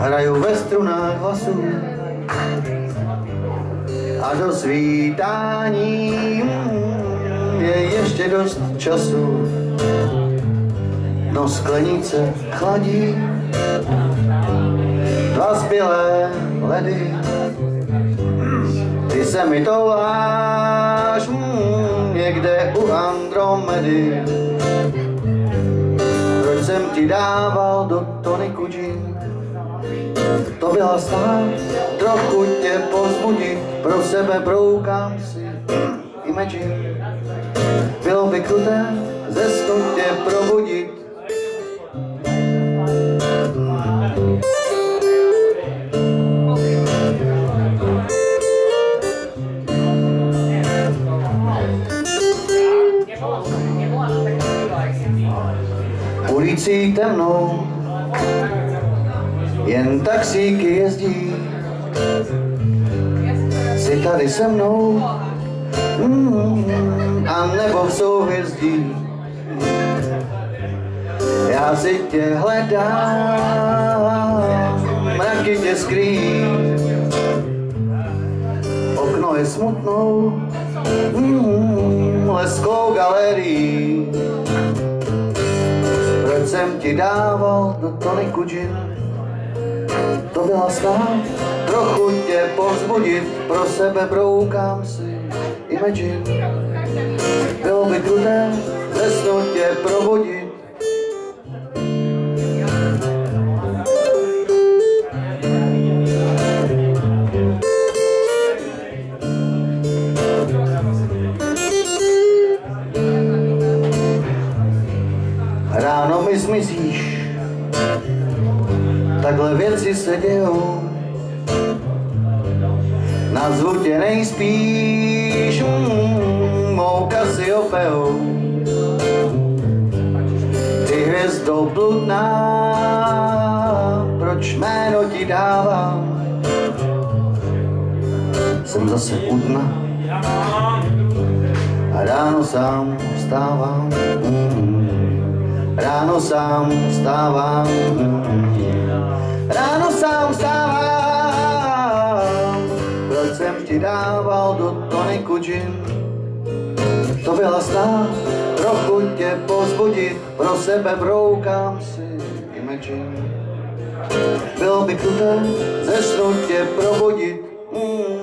hraju ve strunách hlasů a do svítání je ještě dost času. No sklenice chladí, dva zbylé ledy, ty se mi touláš mm, někde u Andromedy. Proč jsem ti dával do toniku gin? To byla snad trochu tě pozbudit, pro sebe broukám si imagine. Bylo by kruté ze snu tě probudit, ulicí temnou, jen taxíky jezdí. Jsi tady se mnou, mm, a nebo v souhvězdí. Já si tě hledám, mraky tě skrý. Okno je smutnou, mm, leskou galerii jsem ti dával do toniku gin. To byla snad trochu tě povzbudit, pro sebe broukám si imagine. Bylo by kruté ze snu tě probudit, ráno mi zmizíš, takhle věci se dějou. Nazvu tě nejspíš mm, mou Cassiopeou. Ty hvězdo bludná, proč jméno ti dávám? Jsem zase u dna a ráno sám vstávám. Mm. Ráno sám vstávám, vstávám, proč jsem ti dával do toniku gin. To byla snad trochu tě pozbudit, pro sebe broukám si imagine. Bylo by kruté ze snu tě probudit, mm-hmm.